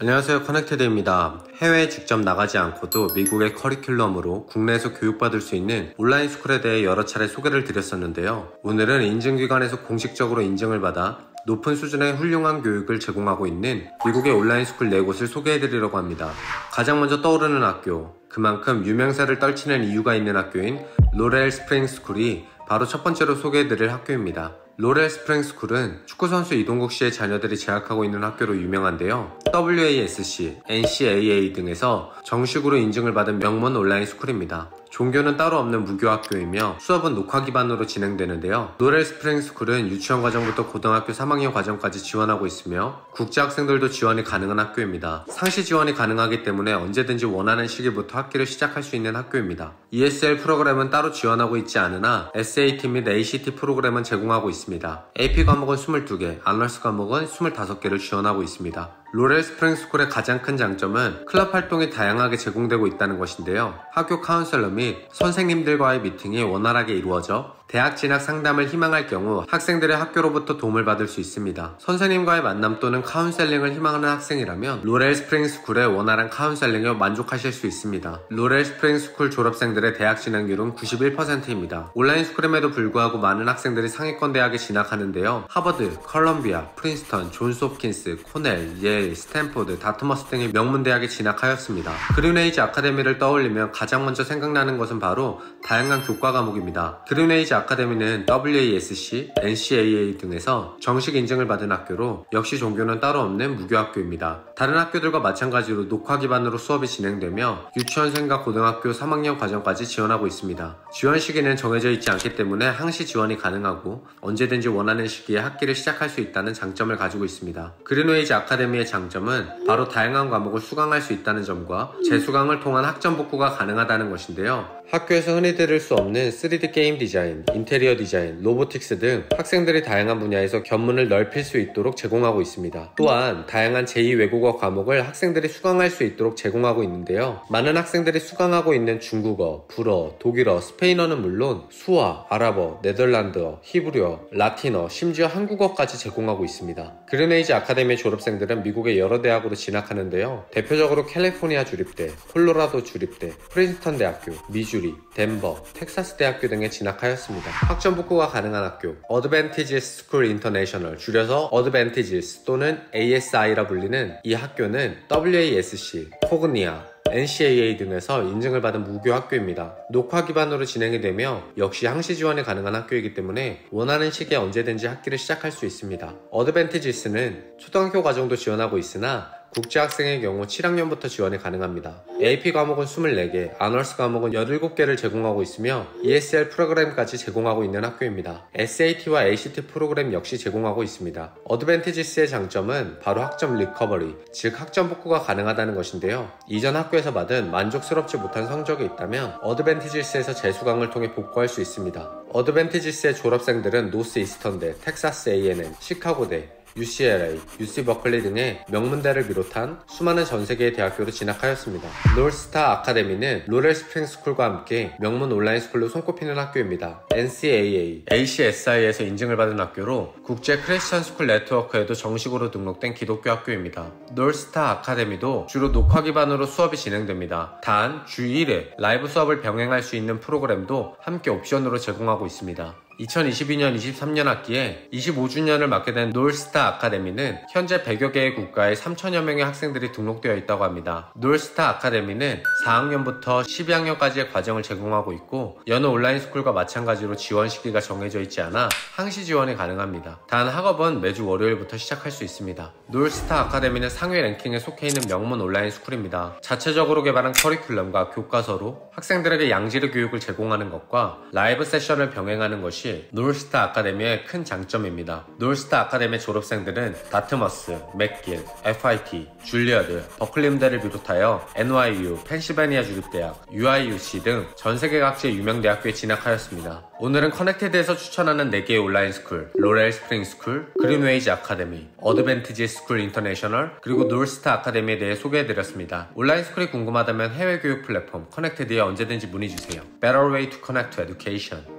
안녕하세요 커넥티드입니다. 해외에 직접 나가지 않고도 미국의 커리큘럼으로 국내에서 교육받을 수 있는 온라인 스쿨에 대해 여러 차례 소개를 드렸었는데요. 오늘은 인증기관에서 공식적으로 인증을 받아 높은 수준의 훌륭한 교육을 제공하고 있는 미국의 온라인 스쿨 4곳을 소개해드리려고 합니다. 가장 먼저 떠오르는 학교, 그만큼 유명세를 떨치는 이유가 있는 학교인 로렐 스프링 스쿨이 바로 첫 번째로 소개해드릴 학교입니다. 로렐 스프링 스쿨은 축구선수 이동국 씨의 자녀들이 재학하고 있는 학교로 유명한데요. WASC, NCAA 등에서 정식으로 인증을 받은 명문 온라인 스쿨입니다. 종교는 따로 없는 무교 학교이며 수업은 녹화 기반으로 진행되는데요. 로렐 스프링 스쿨은 유치원 과정부터 고등학교 3학년 과정까지 지원하고 있으며 국제 학생들도 지원이 가능한 학교입니다. 상시 지원이 가능하기 때문에 언제든지 원하는 시기부터 학기를 시작할 수 있는 학교입니다. ESL 프로그램은 따로 지원하고 있지 않으나 SAT 및 ACT 프로그램은 제공하고 있습니다. AP 과목은 22개, Honors 과목은 25개를 지원하고 있습니다. 로렐 스프링 스쿨의 가장 큰 장점은 클럽 활동이 다양하게 제공되고 있다는 것인데요. 학교 카운셀러 및 선생님들과의 미팅이 원활하게 이루어져 대학 진학 상담을 희망할 경우 학생들이 학교로부터 도움을 받을 수 있습니다. 선생님과의 만남 또는 카운셀링을 희망하는 학생이라면 로렐 스프링 스쿨의 원활한 카운셀링에 만족하실 수 있습니다. 로렐 스프링 스쿨 졸업생들의 대학 진학률은 91%입니다. 온라인 스쿨임에도 불구하고 많은 학생들이 상위권 대학에 진학하는데요. 하버드, 컬럼비아, 프린스턴, 존스 홉킨스, 코넬, 예일, 스탠포드, 다트머스 등의 명문 대학에 진학하였습니다. 그린웨이즈 아카데미를 떠올리면 가장 먼저 생각나는 것은 바로 다양한 교과 과목입니다. 그린웨이즈 아카데미는 WASC, NCAA 등에서 정식 인증을 받은 학교로 역시 종교는 따로 없는 무교 학교입니다. 다른 학교들과 마찬가지로 녹화 기반으로 수업이 진행되며 유치원생과 고등학교 3학년 과정까지 지원하고 있습니다. 지원 시기는 정해져 있지 않기 때문에 항시 지원이 가능하고 언제든지 원하는 시기에 학기를 시작할 수 있다는 장점을 가지고 있습니다. 그린웨이즈 아카데미의 장점은 바로 다양한 과목을 수강할 수 있다는 점과 재수강을 통한 학점 복구가 가능하다는 것인데요. 학교에서 흔히 들을 수 없는 3D 게임 디자인, 인테리어 디자인, robotics 등 학생들이 다양한 분야에서 견문을 넓힐 수 있도록 제공하고 있습니다. 또한 다양한 제2외국어 과목을 학생들이 수강할 수 있도록 제공하고 있는데요. 많은 학생들이 수강하고 있는 중국어, 불어, 독일어, 스페인어는 물론 수화, 아랍어, 네덜란드어, 히브리어, 라틴어, 심지어 한국어까지 제공하고 있습니다. 그린웨이즈 아카데미 졸업생들은 미국의 여러 대학으로 진학하는데요. 대표적으로 캘리포니아 주립대, 콜로라도 주립대, 프린스턴 대학교, 미주 리, 미주리, 덴버, 텍사스 대학교 등에 진학하였습니다. 학점 복구가 가능한 학교 어드밴티지스 스쿨 인터내셔널 줄여서 Advantages 또는 ASI라 불리는 이 학교는 WASC, Cognia, NCAA 등에서 인증을 받은 무교 학교입니다. 녹화 기반으로 진행이 되며 역시 항시 지원이 가능한 학교이기 때문에 원하는 시기에 언제든지 학기를 시작할 수 있습니다. Advantages는 초등학교 과정도 지원하고 있으나 국제학생의 경우 7학년부터 지원이 가능합니다. AP 과목은 24개, honors 과목은 17개를 제공하고 있으며 ESL 프로그램까지 제공하고 있는 학교입니다. SAT와 ACT 프로그램 역시 제공하고 있습니다. Advantages의 장점은 바로 학점 recovery, 즉 학점 복구가 가능하다는 것인데요. 이전 학교에서 받은 만족스럽지 못한 성적이 있다면 Advantages에서 재수강을 통해 복구할 수 있습니다. Advantages의 졸업생들은 Northeastern대, 텍사스 A&M, 시카고대, UCLA, UC 버클리 등의 명문대를 비롯한 수많은 전 세계의 대학교로 진학하였습니다. NorthStar Academy는 Laurel Springs School과 함께 명문 온라인 스쿨로 손꼽히는 학교입니다. NCAA, ACSI에서 인증을 받은 학교로 국제 크리스천 스쿨 네트워크에도 정식으로 등록된 기독교 학교입니다. NorthStar Academy도 주로 녹화 기반으로 수업이 진행됩니다. 단 주 1회 라이브 수업을 병행할 수 있는 프로그램도 함께 옵션으로 제공하고 있습니다. 2022년 23년 학기에 25주년을 맞게 된 NorthStar Academy는 현재 100여 개의 국가에 3천여 명의 학생들이 등록되어 있다고 합니다. NorthStar Academy는 4학년부터 12학년까지의 과정을 제공하고 있고 여느 온라인 스쿨과 마찬가지로 지원 시기가 정해져 있지 않아 항시 지원이 가능합니다. 단 학업은 매주 월요일부터 시작할 수 있습니다. NorthStar Academy는 상위 랭킹에 속해 있는 명문 온라인 스쿨입니다. 자체적으로 개발한 커리큘럼과 교과서로 학생들에게 양질의 교육을 제공하는 것과 라이브 세션을 병행하는 것이 것이 NorthStar Academy의 큰 장점입니다. NorthStar Academy 졸업생들은 다트머스, 맥길, FIT, 줄리어드, 버클리 음대를 비롯하여 NYU, 펜실베니아 주립대학, UIUC 등 전 세계 각지의 유명 대학교에 진학하였습니다. 오늘은 Connected에서 추천하는 4개의 온라인 스쿨, Laurel Springs School, Greenways Academy, Advantages School International, 그리고 NorthStar Academy에 대해 소개해드렸습니다. 온라인 스쿨이 궁금하다면 해외 교육 플랫폼 Connected에 언제든지 문의주세요. Better way to connect to education.